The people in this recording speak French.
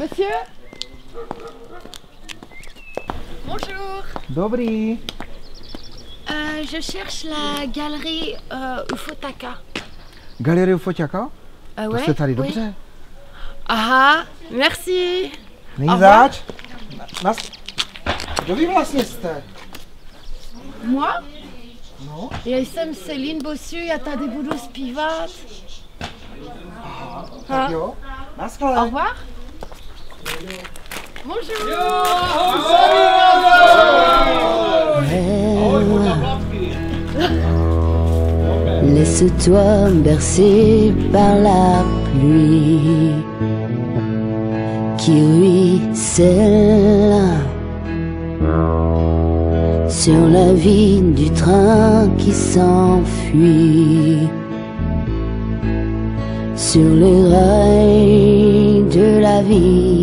Monsieur Bonjour. Dobrý. Euh, je cherche la galerie euh, Ufotaka. Galerie? Ah To ouais jste tady oui. dobře. Aha, merci. Nas... Kdo vy vlastně jste? Moi? No. Já jsem Céline Bossu, já tady budu zpívat. Tak Ha? jo. Au revoir. Bonjour. Laisse-toi bercer par la pluie qui ruisselle sur la vie du train qui s'enfuit, sur les rails de la vie.